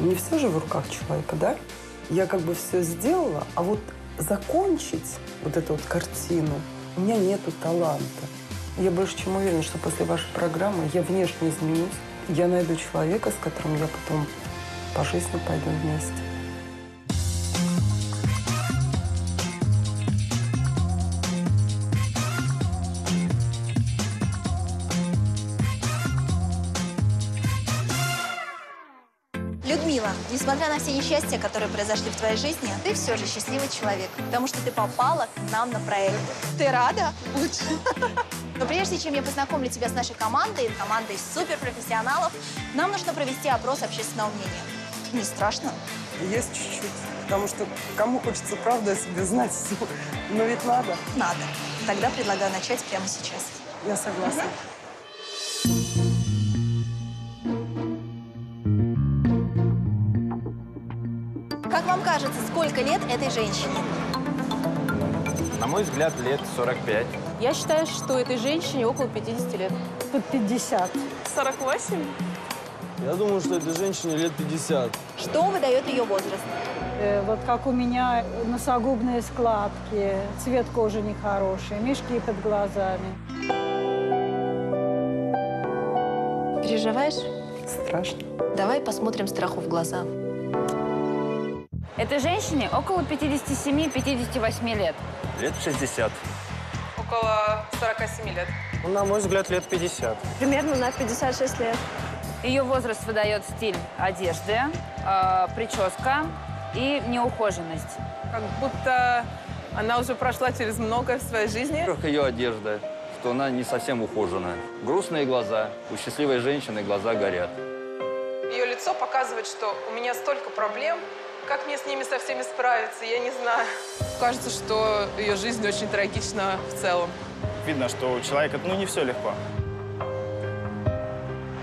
Не все же в руках человека, да? Я как бы все сделала, а вот закончить вот эту вот картину у меня нету таланта. Я больше чем уверена, что после вашей программы я внешне изменюсь. Я найду человека, с которым я потом по жизни пойдем вместе. Несмотря на все несчастья, которые произошли в твоей жизни, ты все же счастливый человек, потому что ты попала к нам на проект. Ты рада? Лучше. Но прежде чем я познакомлю тебя с нашей командой, командой суперпрофессионалов, нам нужно провести опрос общественного мнения. Не страшно? Есть чуть-чуть, потому что кому хочется правду о себе знать, но ведь надо. Надо. Тогда предлагаю начать прямо сейчас. Я согласна. Как вам кажется, сколько лет этой женщине? На мой взгляд, лет 45. Я считаю, что этой женщине около 50 лет. Под 50. 48? Я думаю, что этой женщине лет 50. Что выдает ее возраст? Э, вот как у меня носогубные складки, цвет кожи нехороший, мешки под глазами. Переживаешь? Страшно. Давай посмотрим страху в глаза. Этой женщине около 57-58 лет. Лет 60. Около 47 лет. Ну, на мой взгляд, лет 50. Примерно на 56 лет. Ее возраст выдает стиль одежды, э, прическа и неухоженность. Как будто она уже прошла через многое в своей жизни. Во-первых, ее одежда, что она не совсем ухоженная. Грустные глаза. У счастливой женщины глаза горят. Ее лицо показывает, что у меня столько проблем, как мне с ними со всеми справиться, я не знаю. Кажется, что ее жизнь очень трагична в целом. Видно, что у человека ну, не все легко.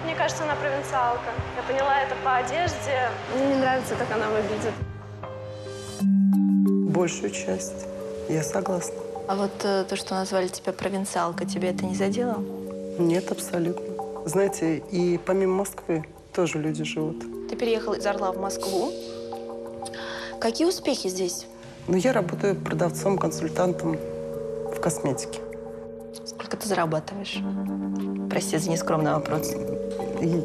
Мне кажется, она провинциалка. Я поняла это по одежде. Мне не нравится, как она выглядит. Большую часть. Я согласна. А вот э, то, что назвали тебя провинциалка, тебе это не задело? Нет, абсолютно. Знаете, и помимо Москвы тоже люди живут. Ты переехал из Орла в Москву. Какие успехи здесь? Но я работаю продавцом-консультантом в косметике. Сколько ты зарабатываешь? Прости за нескромный вопрос. И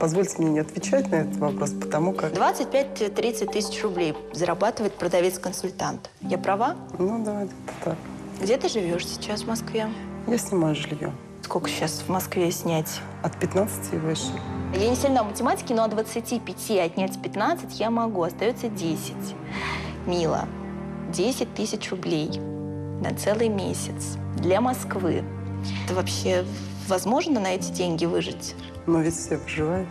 позвольте мне не отвечать на этот вопрос, потому как... 25-30 тысяч рублей зарабатывает продавец-консультант. Я права? Ну да, это так. Где ты живешь сейчас в Москве? Я снимаю жилье. Сколько сейчас в Москве снять? От 15 и выше. Я не сильна в математике, но от 25 отнять 15 я могу. Остается 10. Мила, 10 тысяч рублей на целый месяц для Москвы. Это вообще возможно на эти деньги выжить? Но ведь все выживают.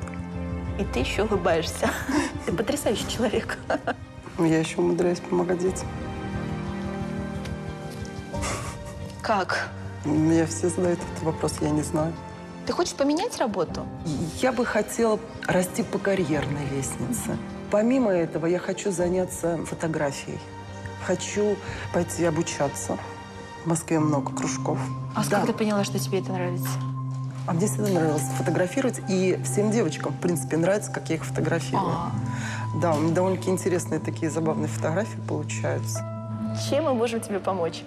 И ты еще улыбаешься. Ты потрясающий человек. Но я еще умудряюсь помогать детям. Как? Мне все задают этот вопрос, я не знаю. Ты хочешь поменять работу? Я бы хотела расти по карьерной лестнице. Помимо этого, я хочу заняться фотографией. Хочу пойти обучаться. В Москве много кружков. А с Да. как ты поняла, что тебе это нравится? А мне всегда нравилось фотографировать, и всем девочкам, в принципе, нравится, как я их фотографирую. А. Да, у меня довольно-таки интересные такие забавные фотографии получаются. Чем мы можем тебе помочь?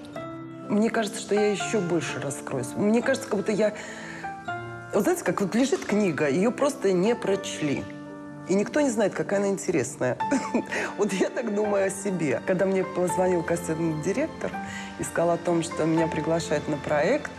Мне кажется, что я еще больше раскроюсь. Мне кажется, как будто я... Вот знаете, как вот лежит книга, ее просто не прочли. И никто не знает, какая она интересная. Вот я так думаю о себе. Когда мне позвонил кассетный директор и сказал о том, что меня приглашают на проект,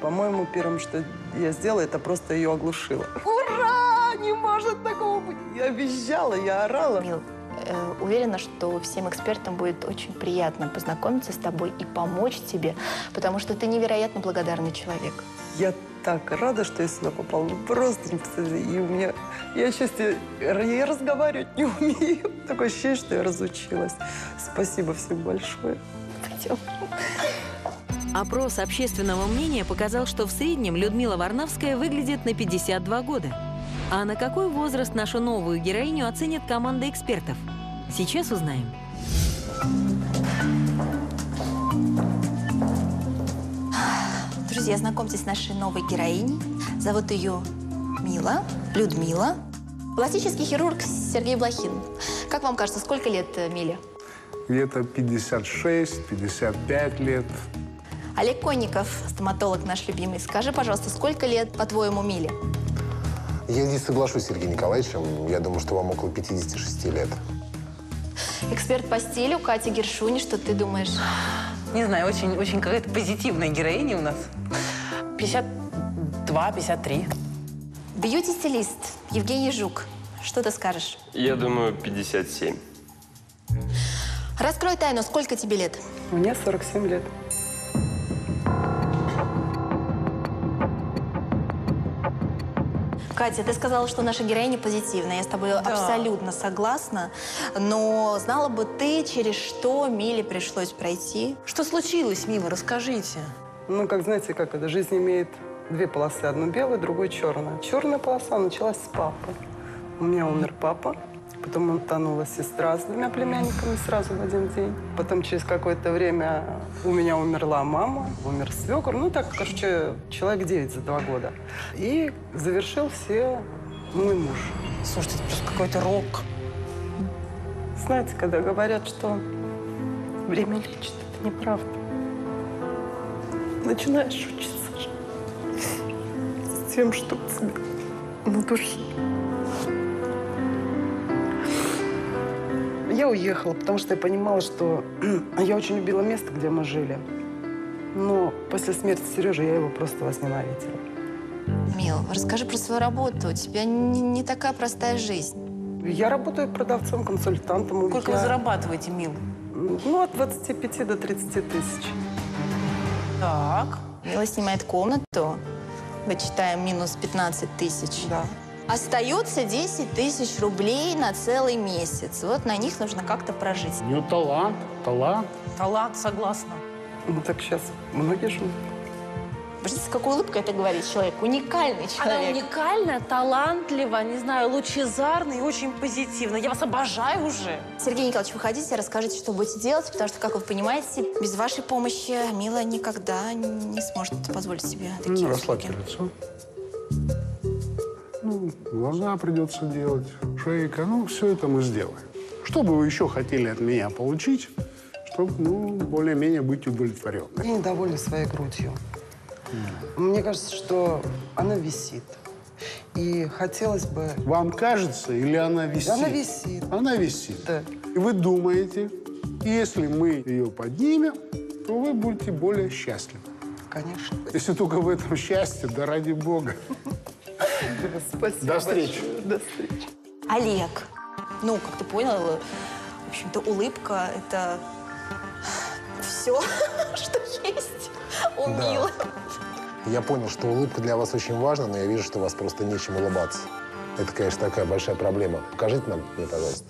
по-моему, первым, что я сделала, это просто ее оглушила. Ура! Не может такого быть! Я визжала, я орала. Мил, э, уверена, что всем экспертам будет очень приятно познакомиться с тобой и помочь тебе, потому что ты невероятно благодарный человек. Я так рада, что я сюда попала. Вы просто не представляете. И у меня... Я счастье... Я разговаривать не умею. Такое ощущение, что я разучилась. Спасибо всем большое. Пойдем. Опрос общественного мнения показал, что в среднем Людмила Варнавская выглядит на 52 года. А на какой возраст нашу новую героиню оценит команда экспертов? Сейчас узнаем. Друзья, знакомьтесь с нашей новой героиней. Зовут ее Мила, Людмила. Пластический хирург Сергей Блохин. Как вам кажется, сколько лет э, Миле? Где-то 56-55 лет. Олег Конников, стоматолог наш любимый. Скажи, пожалуйста, сколько лет, по-твоему, Миле? Я здесь соглашусь с Сергеем Николаевичем. Я думаю, что вам около 56 лет. Эксперт по стилю Катя Гершуни, что ты думаешь? Не знаю, очень, очень какая-то позитивная героиня у нас. 52-53. Бьюти-стилист Евгений Жук. Что ты скажешь? Я думаю, 57. Раскрой тайну, сколько тебе лет? Мне 47 лет. Катя, ты сказала, что наша героиня позитивная. Я с тобой абсолютно согласна. Но знала бы ты, через что Миле пришлось пройти? Что случилось, Мила, расскажите. Ну, как знаете, как это, жизнь имеет две полосы. Одну белую, другую черную. Черная полоса началась с папы. У меня умер папа. Потом утонула сестра с двумя племянниками сразу в один день. Потом через какое-то время у меня умерла мама, умер свекор. Ну так, короче, человек 9 за два года. И завершил все мой муж. Слушайте, это просто какой-то рок. Знаете, когда говорят, что время лечит, это неправда. Начинаешь учиться с тем, что у тебя на душе. Я уехала, потому что я понимала, что я очень любила место, где мы жили. Но после смерти Сережи я его просто возненавидела. Мил, расскажи про свою работу. У тебя не, не такая простая жизнь. Я работаю продавцом, консультантом. Сколько я... вы зарабатываете, Мил? Ну, от 25 до 30 тысяч. Так. Мила снимает комнату. Вычитаем минус 15 тысяч. Да. Остается 10 тысяч рублей на целый месяц. Вот на них нужно как-то прожить. У нее талант, талант. Талант, согласна. Ну, так сейчас многие живут. Представляете, с какой улыбкой это говорит человек? Уникальный человек. Она уникальная, талантлива, не знаю, лучезарная и очень позитивная. Я вас обожаю уже. Сергей Николаевич, выходите, расскажите, что будете делать, потому что, как вы понимаете, без вашей помощи Мила никогда не сможет позволить себе такие Ну, услуги. расслабьте лицо. Глаза придется делать, шейка. Ну, все это мы сделаем. Что бы вы еще хотели от меня получить, чтобы, ну, более-менее быть удовлетворенным? Я недовольна своей грудью. Мне кажется, что она висит. И хотелось бы... Вам кажется, или она висит? Она висит. Она висит. Да. И вы думаете, если мы ее поднимем, то вы будете более счастливы. Конечно. Если только в этом счастье, да ради бога. Спасибо До встречи. большое. До встречи. Олег, ну, как ты понял, в общем-то, улыбка – это все, что есть у Да. Милы. Я понял, что улыбка для вас очень важна, но я вижу, что у вас просто нечем улыбаться. Это, конечно, такая большая проблема. Покажите нам мне, пожалуйста.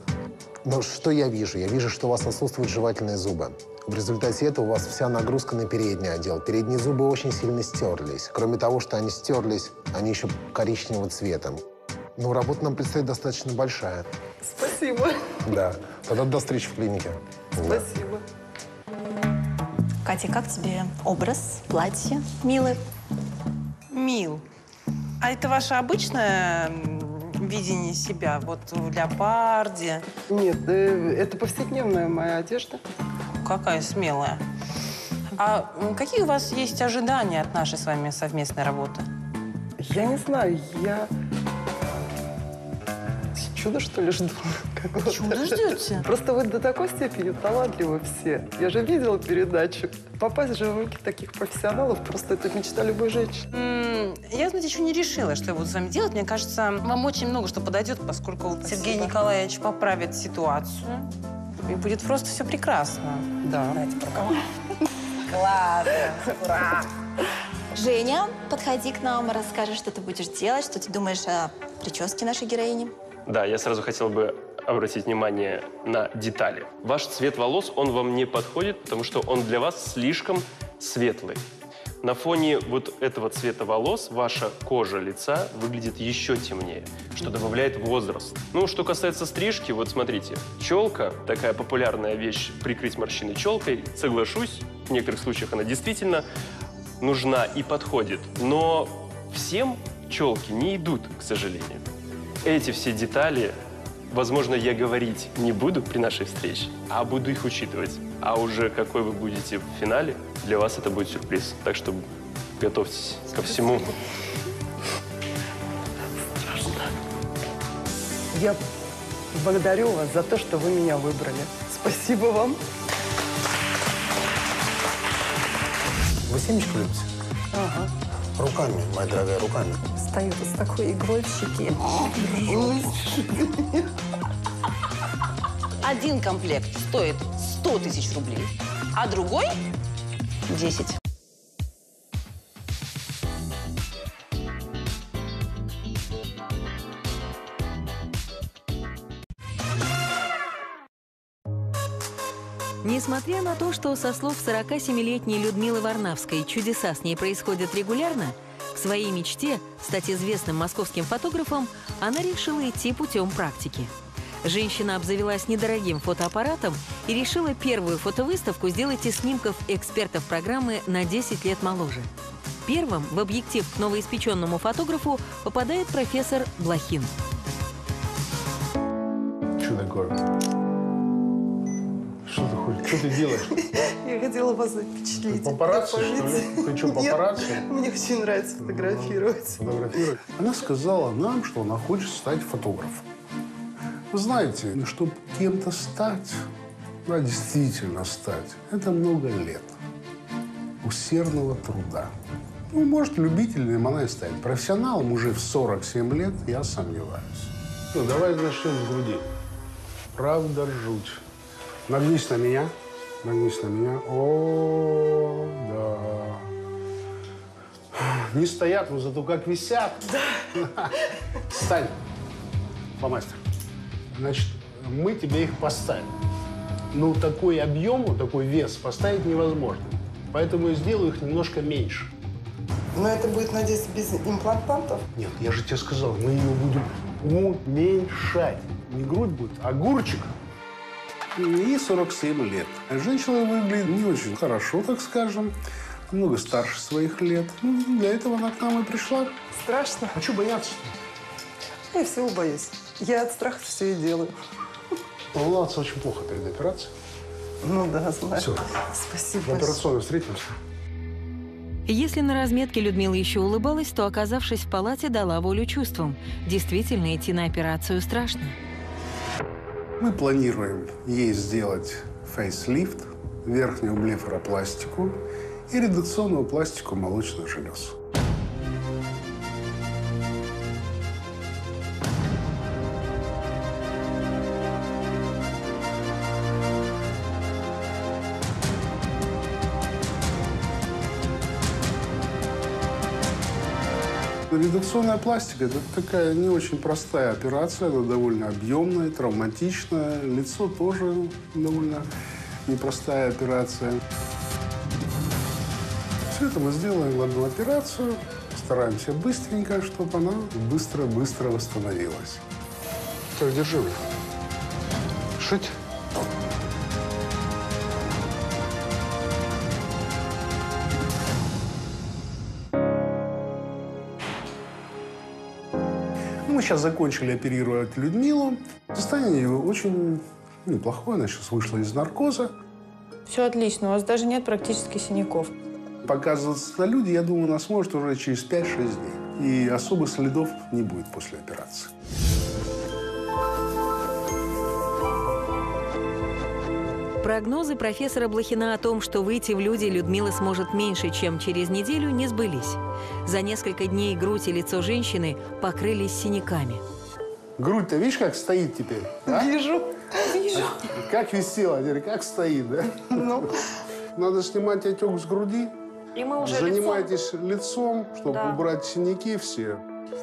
Но что я вижу? Я вижу, что у вас отсутствуют жевательные зубы. В результате этого у вас вся нагрузка на передний отдел. Передние зубы очень сильно стерлись. Кроме того, что они стерлись, они еще коричневого цвета. Ну, работа нам предстоит достаточно большая. Спасибо. Да. Тогда до встречи в клинике. Да. Спасибо. Катя, как тебе образ, платье Милы? Мил, а это ваше обычное м, видение себя? Вот в леопарде? Нет, э, это повседневная моя одежда. Какая смелая. А какие у вас есть ожидания от нашей с вами совместной работы? Я не знаю, я... Чудо, что ли, жду? Чудо ждете? Просто вы до такой степени талантливы все. Я же видела передачу. Попасть же в руки таких профессионалов просто это мечта любой женщины. Я, знаете, еще не решила, что я буду с вами делать. Мне кажется, вам очень много что подойдет, поскольку Сергей Николаевич поправит ситуацию. И будет просто все прекрасно. Да. Давайте пока. Классно. Ура! Женя, подходи к нам, расскажи, что ты будешь делать, что ты думаешь о прическе нашей героини. Да, я сразу хотел бы обратить внимание на детали. Ваш цвет волос, он вам не подходит, потому что он для вас слишком светлый. На фоне вот этого цвета волос ваша кожа лица выглядит еще темнее, что добавляет возраст. Ну, что касается стрижки, вот смотрите, челка, такая популярная вещь, прикрыть морщины челкой, соглашусь, в некоторых случаях она действительно нужна и подходит. Но всем челки не идут, к сожалению. Эти все детали, возможно, я говорить не буду при нашей встрече, а буду их учитывать. А уже какой вы будете в финале, для вас это будет сюрприз. Так что готовьтесь ко всему. Я благодарю вас за то, что вы меня выбрали. Спасибо вам. Вы семечку любите? Ага. Руками, моя дорогая, руками. Стою с такой иглой в щеке. Один комплект стоит 100 тысяч рублей, а другой – 10. Несмотря на то, что со слов 47-летней Людмилы Варнавской чудеса с ней происходят регулярно, своей мечте стать известным московским фотографом она решила идти путем практики. Женщина обзавелась недорогим фотоаппаратом и решила первую фотовыставку сделать из снимков экспертов программы на 10 лет моложе. Первым в объектив к новоиспеченному фотографу попадает профессор Блохин. Что такое? Что ты хочешь? Что ты делаешь? Я хотела вас впечатлить. Папарацци, что ли? Ты что, Нет, папарацци? Мне очень нравится фотографировать. Фотографировать. Она сказала нам, что она хочет стать фотографом. Вы знаете, чтобы кем-то стать, да, действительно стать, это много лет усердного труда. Ну, может, любителем она и станет. Профессионалом уже в 47 лет я сомневаюсь. Ну, давай начнем с груди. Правда, жуть. Нагнись на меня. Нагнись на меня. О, да. Не стоят, но зато как висят. Да. Встань, фломастер. Значит, мы тебе их поставим. Ну, такой объем, такой вес поставить невозможно. Поэтому я сделаю их немножко меньше. Но это будет, надеюсь, без имплантантов? Нет, я же тебе сказал, мы ее будем уменьшать. Не грудь будет, а огурчик. Ей 47 лет. Женщина выглядит не очень хорошо, так скажем. Много старше своих лет. Ну, для этого она к нам и пришла. Страшно. А что бояться? Я всего боюсь. Я от страха все и делаю. Волноваться очень плохо перед операцией. Ну да, знаю. Все. Спасибо. В операционной встретимся. Если на разметке Людмила еще улыбалась, то, оказавшись в палате, дала волю чувствам. Действительно, идти на операцию страшно. Мы планируем ей сделать фейслифт, верхнюю блефаропластику и редукционную пластику молочных желез. Редукционная пластика – это такая не очень простая операция, она довольно объемная, травматичная. Лицо тоже довольно непростая операция. Все это мы сделаем в одну операцию. Стараемся быстренько, чтобы она быстро-быстро восстановилась. Так, держи. Шить. Сейчас закончили оперировать Людмилу. Состояние ее очень неплохое. Она сейчас вышла из наркоза. Все отлично, у вас даже нет практически синяков. Показываться на люди, я думаю, она сможет уже через 5-6 дней. И особых следов не будет после операции. Прогнозы профессора Блохина о том, что выйти в люди Людмила сможет меньше, чем через неделю, не сбылись. За несколько дней грудь и лицо женщины покрылись синяками. Грудь-то видишь, как стоит теперь? а? Вижу. Вижу. Как висела, как стоит, да? Ну. Надо снимать отек с груди. И мы уже Занимайтесь лицом, чтобы Да. убрать синяки все.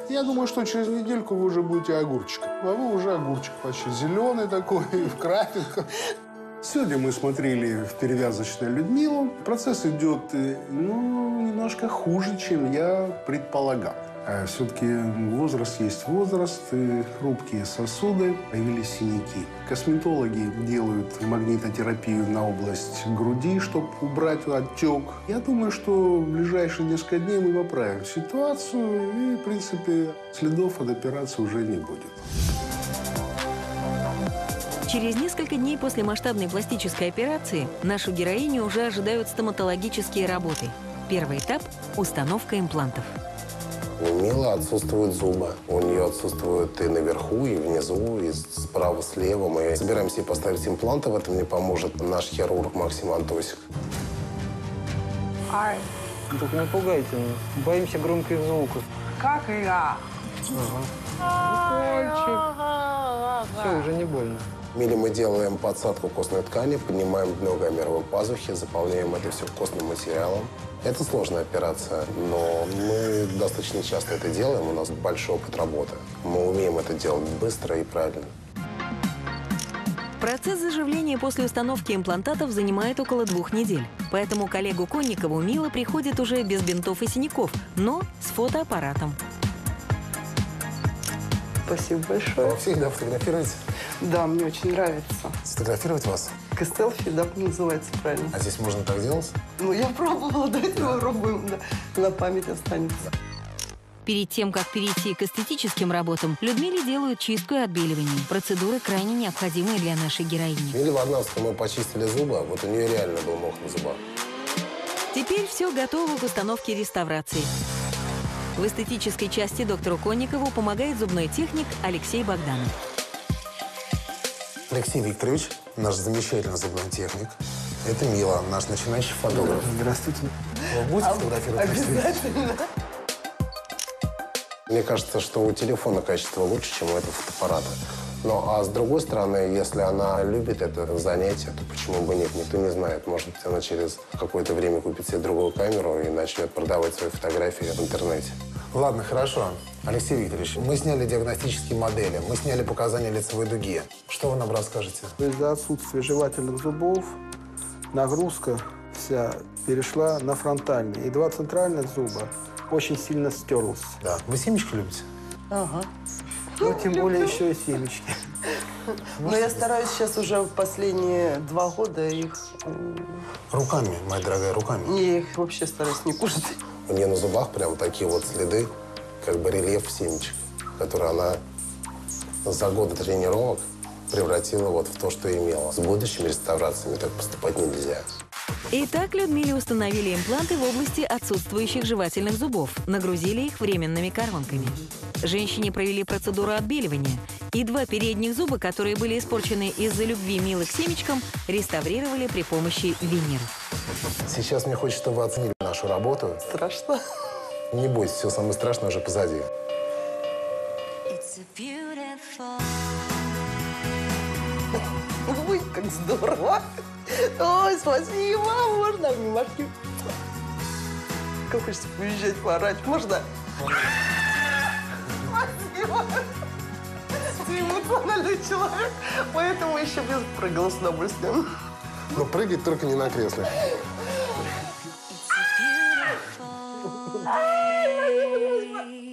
Я думаю, что через недельку вы уже будете огурчиком. А вы уже огурчик почти зеленый такой, в крапинках. Сегодня мы смотрели в перевязочную Людмилу. Процесс идет, э, ну, немножко хуже, чем я предполагал. А все-таки возраст есть возраст, и хрупкие сосуды, появились синяки. Косметологи делают магнитотерапию на область груди, чтобы убрать отек. Я думаю, что в ближайшие несколько дней мы поправим ситуацию, и, в принципе, следов от операции уже не будет. Через несколько дней после масштабной пластической операции нашу героиню уже ожидают стоматологические работы. Первый этап – установка имплантов. У Милы отсутствуют зубы. У нее отсутствуют и наверху, и внизу, и справа, слева. Мы собираемся ей поставить импланты. В этом мне поможет наш хирург Максим Антосик. Ай. Ну, Только не пугайте нас. Боимся громких звуков. Как я? Все, уже не больно. Миле мы делаем подсадку костной ткани, поднимаем дно гомеровой пазухи, заполняем это все костным материалом. Это сложная операция, но мы достаточно часто это делаем, у нас большой опыт работы. Мы умеем это делать быстро и правильно. Процесс заживления после установки имплантатов занимает около двух недель. Поэтому коллегу Конникову Мила приходит уже без бинтов и синяков, но с фотоаппаратом. Спасибо большое. Вы всегда фотографируете? Да, мне очень нравится. Сфотографировать вас? Селфи, да, называется правильно. А здесь можно так делать? Ну, я пробовала, давайте попробуем, да. На память останется. Перед тем, как перейти к эстетическим работам, Людмиле делают чистку и отбеливание. Процедуры крайне необходимые для нашей героини. Миле Варнавской мы почистили зубы, а вот у нее реально был мох на зубах. Теперь все готово к установке реставрации. В эстетической части доктору Конникову помогает зубной техник Алексей Богданов. Алексей Викторович, наш замечательный зубной техник. Это Мила, наш начинающий фотограф. Здравствуйте. Вы будете фотографировать? на встрече? Обязательно. Мне кажется, что у телефона качество лучше, чем у этого фотоаппарата. Ну, а с другой стороны, если она любит это занятие, то почему бы нет? Никто не знает. Может быть, она через какое-то время купит себе другую камеру и начнет продавать свои фотографии в интернете. Ладно, хорошо. Алексей Викторович, мы сняли диагностические модели, мы сняли показания лицевой дуги. Что вы нам расскажете? Из-за отсутствия жевательных зубов нагрузка вся перешла на фронтальные. И два центральных зуба очень сильно стерлась. Да. Вы семечки любите? Ага. Ну, тем более еще и семечки. Но я стараюсь сейчас уже в последние два года их... м, Руками, моя дорогая, руками. Не, я их вообще стараюсь не кушать. У нее на зубах прям такие вот следы, как бы рельеф семечек, который она за годы тренировок превратила вот в то, что имела. С будущими реставрациями так поступать нельзя. Итак, Людмиле установили импланты в области отсутствующих жевательных зубов, нагрузили их временными коронками. Женщине провели процедуру отбеливания, и два передних зуба, которые были испорчены из-за любви Милы к семечкам, реставрировали при помощи винир. Сейчас мне хочется, чтобы вы оценили нашу работу. Страшно. Не бойтесь, все самое страшное уже позади. Ой, как здорово. Ой, спасибо. Можно обнимашки? Как хочется поезжать, поорать. Можно? Спасибо. Ты эмоциональный человек, поэтому еще без прыгала с удовольствием. Но прыгать только не на кресле.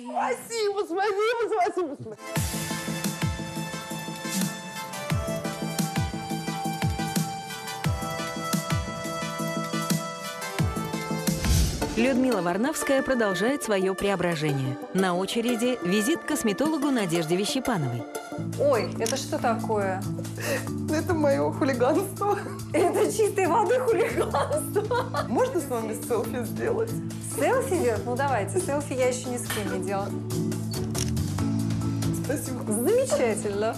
Спасибо, спасибо, спасибо, Людмила Варнавская продолжает свое преображение. На очереди визит к косметологу Надежде Вещепановой. Ой, это что такое? Это мое хулиганство. Это чистой воды хулиганство. Можно с вами селфи сделать? Селфи делать? Ну давайте, селфи я еще ни с кем не делала. Спасибо. Замечательно.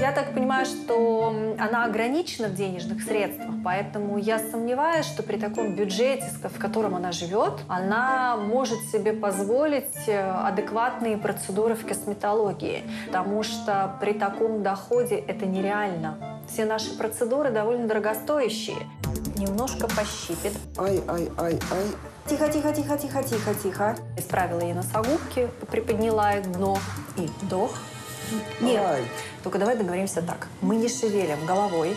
Я так понимаю, что она ограничена в денежных средствах, поэтому я сомневаюсь, что при таком бюджете, в котором она живет, она может себе позволить э, адекватные процедуры в косметологии, потому что при таком доходе это нереально. Все наши процедуры довольно дорогостоящие. Немножко пощипит. Ай, ай, ай, ай. Тихо, тихо, тихо, тихо, тихо, тихо. Исправила ей носогубки, приподняла дно и вдох. Нет, Ай. только давай договоримся так. Мы не шевелим головой,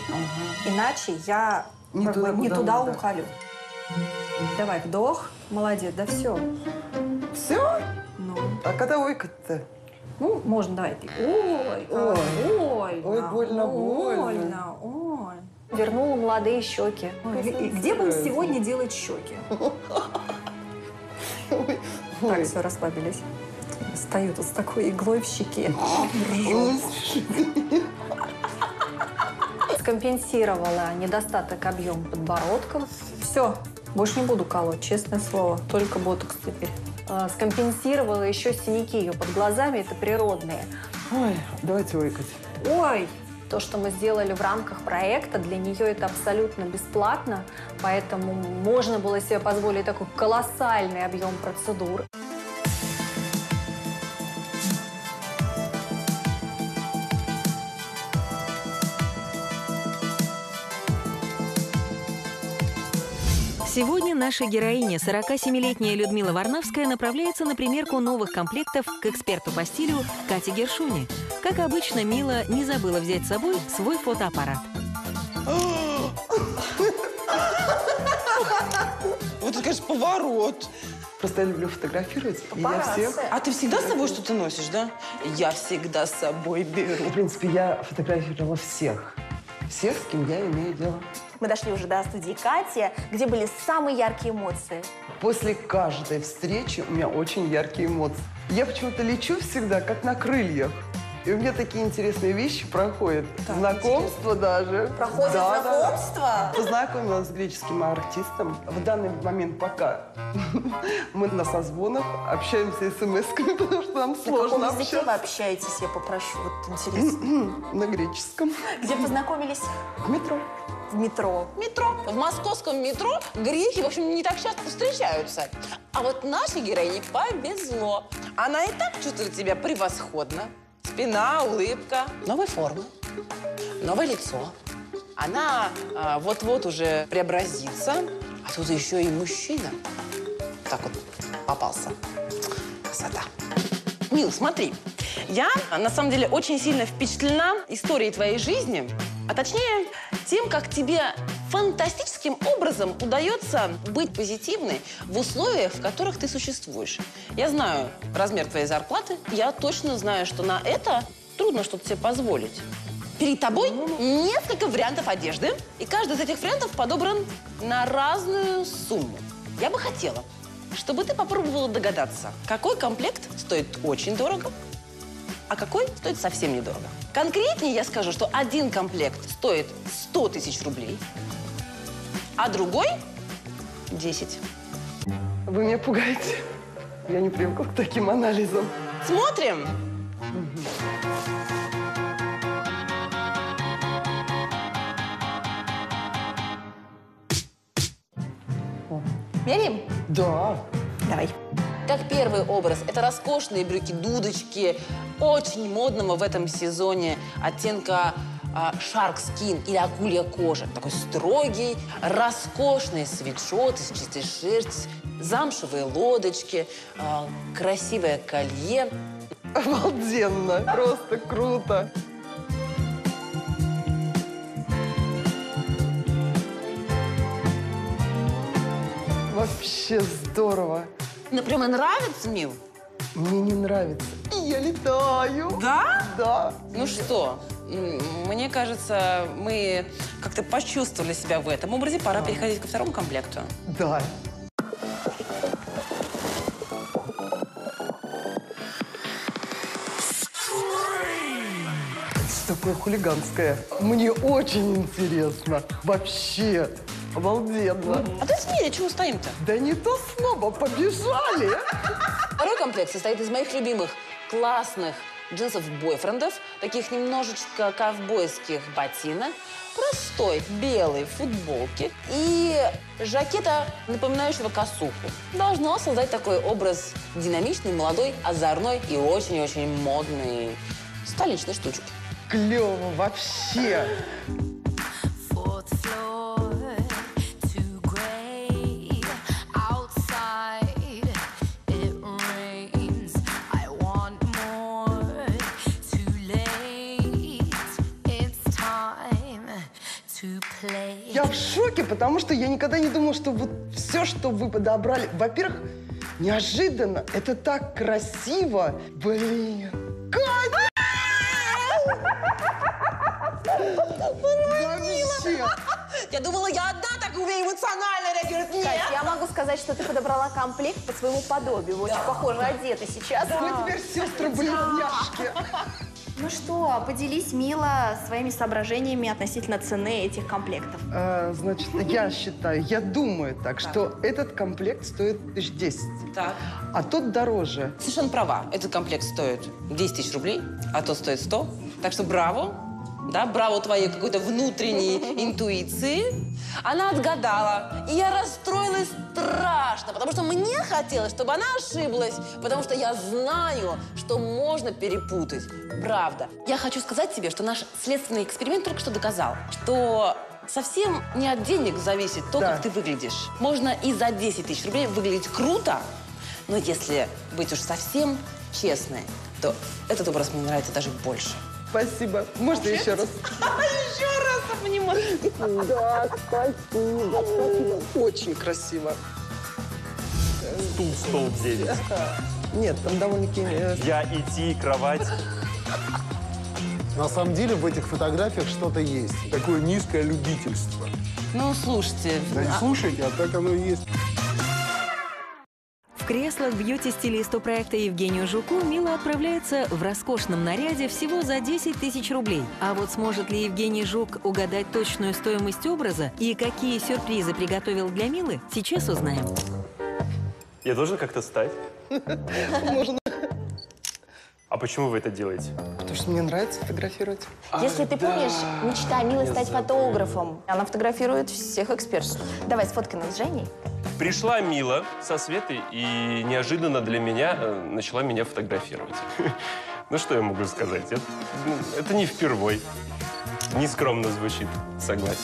иначе я Не туда, бы не туда надо. ухалю. Давай, вдох. Молодец, да все. Все? А когда ойкать-то? Ну, можно, давай. ты. Ой, ой, ой, Ой, больно, больно. ой. Вернула молодые щеки. И где им сегодня делать щеки? Так, все, расслабились. Стою тут с такой иглой в щеке. Скомпенсировала недостаток объема подбородка. Все, больше не буду колоть, честное слово. Только ботокс теперь. А, Скомпенсировала еще синяки ее под глазами, это природные. Ой, давайте ойкать. Ой, то, что мы сделали в рамках проекта, для нее это абсолютно бесплатно, поэтому можно было себе позволить такой колоссальный объем процедур. Сегодня наша героиня, 47-летняя Людмила Варнавская, направляется на примерку новых комплектов к эксперту по стилю Кате Гершуни. Как обычно, Мила не забыла взять с собой свой фотоаппарат. Вот это, конечно, поворот. Просто я люблю фотографировать. и я всех... А ты всегда с собой что-то носишь, да? Я всегда с собой беру. В принципе, я фотографировала всех. Всех, с кем я имею дело. Мы дошли уже до студии Кати, где были самые яркие эмоции. После каждой встречи у меня очень яркие эмоции. Я почему-то лечу всегда, как на крыльях. И у меня такие интересные вещи проходят. Знакомство даже. Проходит Да, да. знакомство? Познакомилась с греческим артистом. В данный момент пока мы на созвонах общаемся смс-ками, потому что нам На сложно языке общаться. вы общаетесь, я попрошу? Вот интересно. На греческом. Где познакомились? В метро. В метро. Метро. В московском метро греки, в общем, не так часто встречаются. А вот нашей героине повезло. Она и так чувствует себя превосходно. Спина, улыбка, новая форма, новое лицо. Она а, вот-вот уже преобразится, а тут еще и мужчина. Так вот попался. Красота. Мил, смотри, я на самом деле очень сильно впечатлена историей твоей жизни, а точнее тем, как тебе фантастическим образом удается быть позитивной в условиях, в которых ты существуешь. Я знаю размер твоей зарплаты, я точно знаю, что на это трудно что-то себе позволить. Перед тобой несколько вариантов одежды, и каждый из этих вариантов подобран на разную сумму. Я бы хотела, чтобы ты попробовала догадаться, какой комплект стоит очень дорого, а какой стоит совсем недорого. Конкретнее я скажу, что один комплект стоит 100 тысяч рублей, а другой – 10. Вы меня пугаете. Я не привыкла к таким анализам. Смотрим. Мерим? Да. Давай. Как первый образ, это роскошные брюки-дудочки, очень модного в этом сезоне оттенка shark skin или акулья кожа. Такой строгий, роскошный свитшот из чистой шерсти, замшевые лодочки, а, красивое колье. Обалденно. Просто круто. Вообще здорово. Прямо нравится, Мил? Мне не нравится. И я летаю. Да? Да. Ну что, мне кажется, мы как-то почувствовали себя в этом образе. Пора переходить ко второму комплекту. Да. Такое хулиганское. Мне очень интересно. Вообще. Обалденно. А ты смели, чего стоим-то? Да не то слово, побежали. Второй комплект состоит из моих любимых классных джинсов-бойфрендов, таких немножечко ковбойских ботинок, простой белой футболки и жакета, напоминающего косуху. Должно создать такой образ динамичный, молодой, озорной и очень-очень модной столичной штучки. Клево вообще. Я в шоке, потому что я никогда не думала, что вот все, что вы подобрали... Во-первых, Неожиданно. Это так красиво. Блин. Катя! Вообще. Я думала, я одна так умею эмоционально реагировать. Нет. Кать, я могу сказать, что ты подобрала комплект по своему подобию. Очень похоже одеты сейчас. Мы теперь сестры-близняшки. Ну что, поделись, Мила, своими соображениями относительно цены этих комплектов. А, значит, я считаю, я думаю так, что этот комплект стоит тысяч десять. Так. А тот дороже. Совершенно права. Этот комплект стоит 10 тысяч рублей, а тот стоит 100. Так что браво. Да, браво твоей какой-то внутренней интуиции. Она отгадала. И я расстроилась страшно, потому что мне хотелось, чтобы она ошиблась, потому что я знаю, что можно перепутать. Правда. Я хочу сказать тебе, что наш следственный эксперимент только что доказал, что совсем не от денег зависит то, как ты выглядишь. Можно и за 10 тысяч рублей выглядеть круто, но если быть уж совсем честной, то этот образ мне нравится даже больше. Спасибо. Можно еще раз? Еще раз обнимаю. Да, спасибо, спасибо. Очень красиво. Стул, стол, 9. Нет, там довольно-таки... э, Я, идти, кровать. На самом деле в этих фотографиях что-то есть. Такое низкое любительство. Ну, слушайте. Да не а- слушайте, а так оно и есть. В креслах бьюти-стилисту проекта Евгению Жуку Мила отправляется в роскошном наряде всего за 10 тысяч рублей. А вот сможет ли Евгений Жук угадать точную стоимость образа и какие сюрпризы приготовил для Милы, сейчас узнаем. Я должен как-то стать? Можно. А почему вы это делаете? Потому что мне нравится фотографировать. Если ты помнишь, мечта Милы стать забыл. фотографом. Она фотографирует всех экспертов. Давай сфоткай нас с Женей. Пришла Мила со Светой и неожиданно для меня э, начала меня фотографировать. Ну, что я могу сказать? Это, ну, это не впервой. Нескромно звучит, согласен.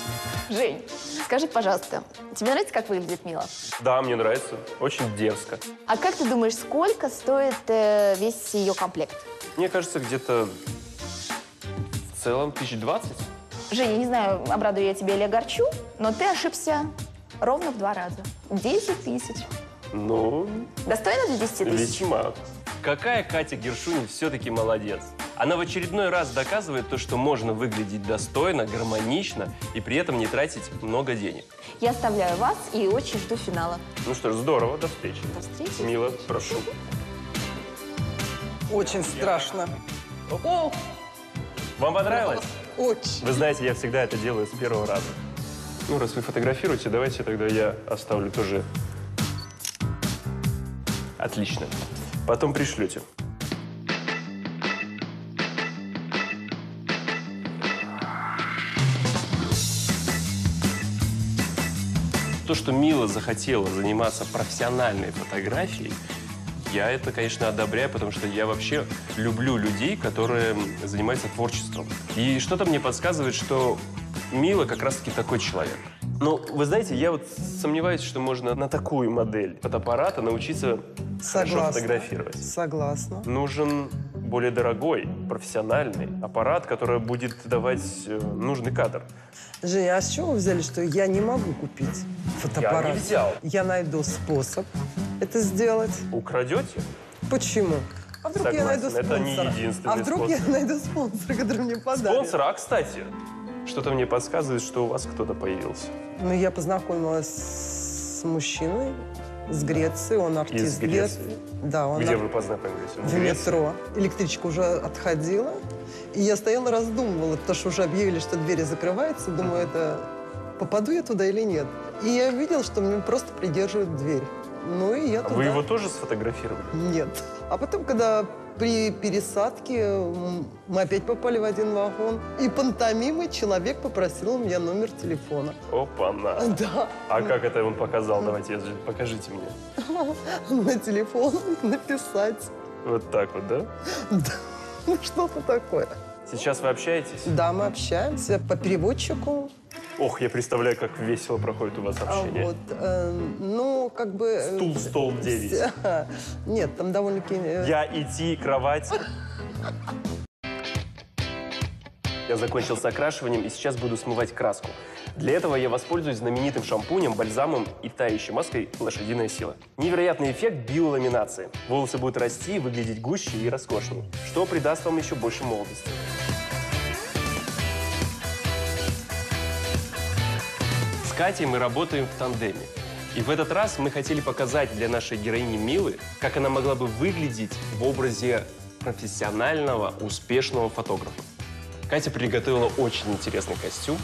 Жень, скажи, пожалуйста, тебе нравится, как выглядит Мила? Да, мне нравится. Очень дерзко. А как ты думаешь, сколько стоит э, весь ее комплект? Мне кажется, где-то в целом тысяч двадцать. Женя, не знаю, обрадую я тебя или огорчу, но ты ошибся ровно в два раза. 10 тысяч. Ну, Достойно для 10 тысяч? весьма. Какая Катя Гершунин все-таки молодец. Она в очередной раз доказывает то, что можно выглядеть достойно, гармонично и при этом не тратить много денег. Я оставляю вас и очень жду финала. Ну что ж, здорово, до встречи. До встречи. Мила, прошу. Очень страшно. О! Вам понравилось? Очень. Вы знаете, я всегда это делаю с первого раза. Ну, раз вы фотографируете, давайте тогда я оставлю тоже. Отлично. Потом пришлете. То, что Мила захотела заниматься профессиональной фотографией, я это, конечно, одобряю, потому что я вообще люблю людей, которые занимаются творчеством. И что-то мне подсказывает, что Мила как раз-таки такой человек. Но вы знаете, я вот сомневаюсь, что можно на такую модель фотоаппарата научиться хорошо Согласна. фотографировать. Согласна. Нужен более дорогой, профессиональный аппарат, который будет давать э, нужный кадр. Женя, а с чего вы взяли, что я не могу купить фотоаппарат? Я не взял. Я найду способ это сделать. Украдете? Почему? А вдруг я Согласен, найду спонсора? это не единственный А вдруг я способ. найду спонсора, который мне подарит? Спонсор, а, кстати, что-то мне подсказывает, что у вас кто-то появился. Ну, я познакомилась с мужчиной с Греции, он артист Из Греции? Да, он Где ар- вы познакомились? в метро. Электричка уже отходила, и я стояла, раздумывала, потому что уже объявили, что двери закрываются. Думаю, это попаду я туда или нет. И я видела, что мне просто придерживают дверь. Ну и я туда... Вы его тоже сфотографировали? Нет. А потом, когда при пересадке мы опять попали в один вагон, и пантомимой человек попросил у меня номер телефона. Опа-на. Да. А как это он показал? Давайте, покажите мне. На телефон написать. Вот так вот, да? Да. Ну, что-то такое. Сейчас вы общаетесь? Да, мы общаемся по переводчику. Ох, я представляю, как весело проходит у вас А общение. вот, э, ну, как бы... э, Стул, стол, девять. Нет, там довольно-таки... э, Я идти, кровать. Я закончил с окрашиванием и сейчас буду смывать краску. Для этого я воспользуюсь знаменитым шампунем, бальзамом и тающей маской «Лошадиная сила». Невероятный эффект биоламинации. Волосы будут расти, выглядеть гуще и роскошнее, что придаст вам еще больше молодости. Катей мы работаем в тандеме. И в этот раз мы хотели показать для нашей героини Милы, как она могла бы выглядеть в образе профессионального, успешного фотографа. Катя приготовила очень интересный костюм,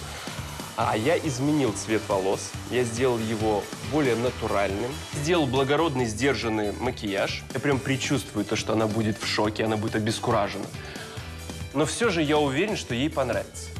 а я изменил цвет волос, я сделал его более натуральным, сделал благородный, сдержанный макияж. Я прям предчувствую то, что она будет в шоке, она будет обескуражена. Но все же я уверен, что ей понравится.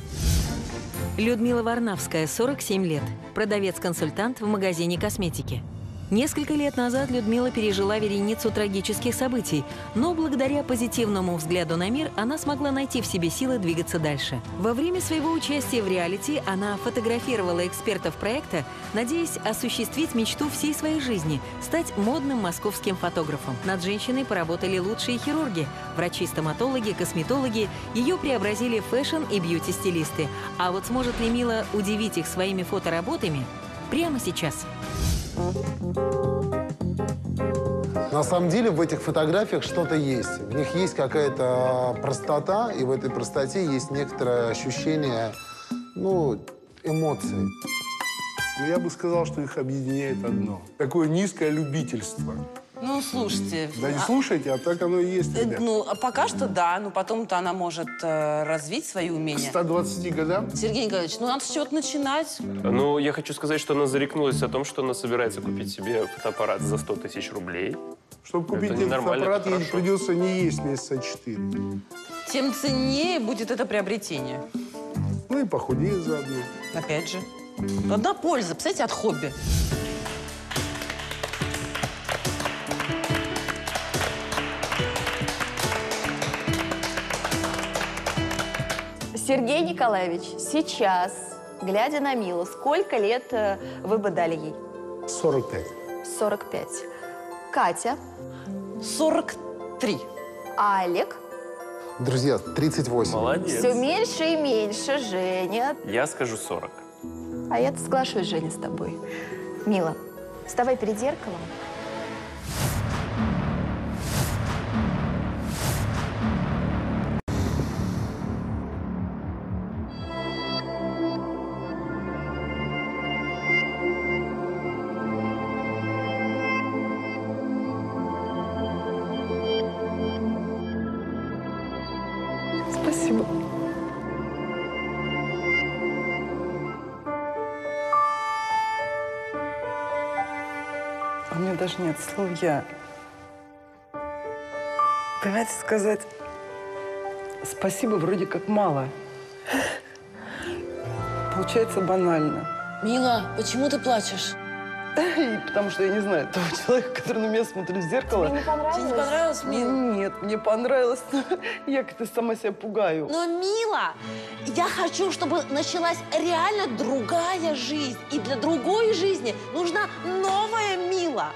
Людмила Варнавская, 47 лет, продавец-консультант в магазине косметики. Несколько лет назад Людмила пережила вереницу трагических событий, но благодаря позитивному взгляду на мир она смогла найти в себе силы двигаться дальше. Во время своего участия в реалити она фотографировала экспертов проекта, надеясь осуществить мечту всей своей жизни – стать модным московским фотографом. Над женщиной поработали лучшие хирурги, врачи-стоматологи, косметологи, ее преобразили fashion и beauty -стилисты. А вот сможет ли Мила удивить их своими фотоработами? Прямо сейчас. На самом деле в этих фотографиях что-то есть. В них есть какая-то простота, и в этой простоте есть некоторое ощущение, ну, эмоций. Но я бы сказал, что их объединяет одно. Такое низкое любительство. Ну, слушайте. Да не слушайте, а так оно и есть. э, ребят. Ну, а пока что да, но потом-то она может э, развить свои К умения. 120 годам? Сергей Николаевич, ну надо с чего-то начинать. Ну, я хочу сказать, что она зарекнулась о том, что она собирается купить себе фотоаппарат за 100 тысяч рублей. Чтобы купить Это этот нормально, аппарат, это ей хорошо. придется не есть месяца 4. Тем ценнее будет это приобретение. Ну и похудеет заодно. Опять же. Одна польза, представляете, от хобби. Сергей Николаевич, сейчас, глядя на Милу, сколько лет э, вы бы дали ей? 45. 45. Катя? 43. А Олег? Друзья, 38. Молодец. Все меньше и меньше, Женя. Я скажу 40. А я-то соглашусь, Женя, с тобой. Мила, вставай перед зеркалом. Слов. Я... Понимаете, сказать спасибо вроде как мало. Получается банально. Мила, почему ты плачешь? И потому что я не знаю того человека, который на меня смотрит в зеркало. Тебе не понравилось? Тебе не понравилось, Мила? Нет, мне понравилось. но Я как-то сама себя пугаю. Но, Мила, я хочу, чтобы началась реально другая жизнь. И для другой жизни нужна новая Мила.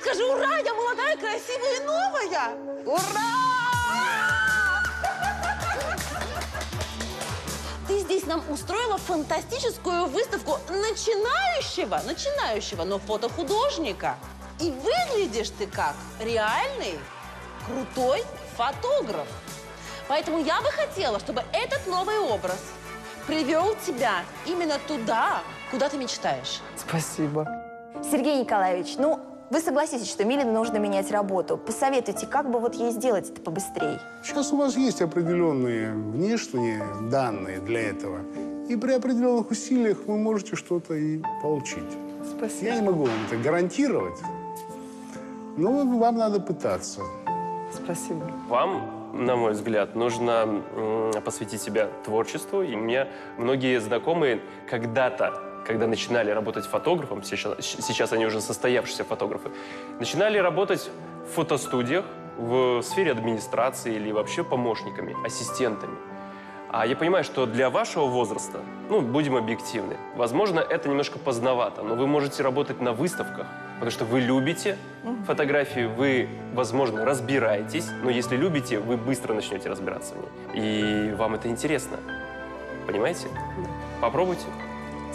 Скажи, ура, я молодая, красивая и новая! Ура! Ты здесь нам устроила фантастическую выставку начинающего, начинающего, но фотохудожника. И выглядишь ты как реальный, крутой фотограф. Поэтому я бы хотела, чтобы этот новый образ привел тебя именно туда, куда ты мечтаешь. Спасибо. Сергей Николаевич, ну, вы согласитесь, что Миле нужно менять работу. Посоветуйте, как бы вот ей сделать это побыстрее. Сейчас у вас есть определенные внешние данные для этого. И при определенных усилиях вы можете что-то и получить. Спасибо. Я не могу вам это гарантировать, но вам надо пытаться. Спасибо. Вам, на мой взгляд, нужно посвятить себя творчеству. И мне многие знакомые когда-то, когда начинали работать фотографом, сейчас, сейчас они уже состоявшиеся фотографы, начинали работать в фотостудиях, в сфере администрации или вообще помощниками, ассистентами. А я понимаю, что для вашего возраста, ну, будем объективны, возможно, это немножко поздновато, но вы можете работать на выставках, потому что вы любите фотографии, вы, возможно, разбираетесь, но если любите, вы быстро начнете разбираться в ней. И вам это интересно. Понимаете? Попробуйте.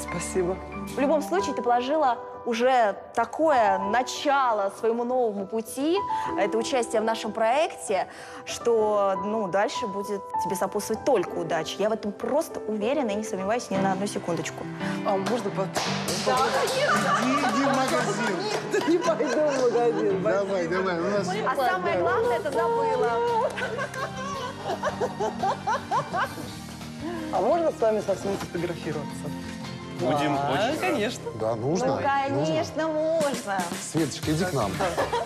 Спасибо. В любом случае, ты положила уже такое начало своему новому пути, это участие в нашем проекте, что ну, дальше будет тебе сопутствовать только удача. Я в этом просто уверена и не сомневаюсь ни на одну секундочку. А можно по... Да, Иди в магазин. Да не пойду в магазин. Давай, давай, у нас... А самое главное, это забыла. А можно с вами совсем сфотографироваться? Будем Да, очень рады. конечно. Да, нужно. Ну, конечно, можно. Светочка, иди к нам,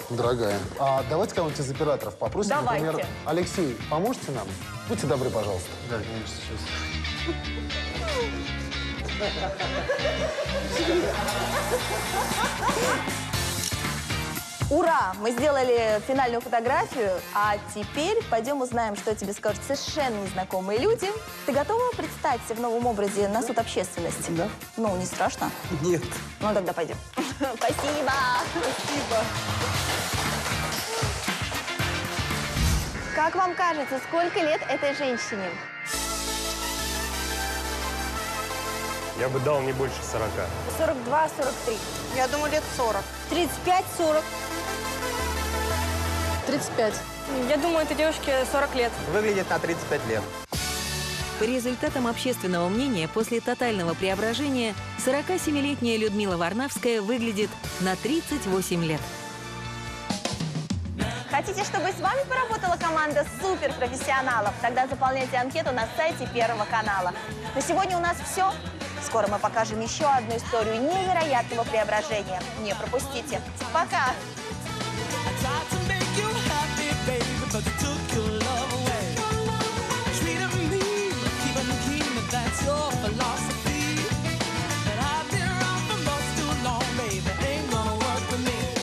дорогая. А давайте кого-нибудь из операторов попросим. Давайте. Например, Алексей, поможете нам? Будьте добры, пожалуйста. Да, конечно, сейчас. Ура! Мы сделали финальную фотографию, а теперь пойдем узнаем, что тебе скажут совершенно незнакомые люди. Ты готова представиться в новом образе на суд общественности? Да. Ну, не страшно? Нет. Ну, тогда пойдем. Спасибо. Спасибо. Как вам кажется, сколько лет этой женщине? Я бы дал не больше 40. 42-43. Я думаю, лет 40. 35-40. 35. Я думаю, этой девушке 40 лет. Выглядит на 35 лет. По результатам общественного мнения, после тотального преображения 47-летняя Людмила Варнавская выглядит на 38 лет. Хотите, чтобы с вами поработала команда суперпрофессионалов? Тогда заполняйте анкету на сайте Первого канала. На сегодня у нас все. Скоро мы покажем еще одну историю невероятного преображения. Не пропустите. Пока! but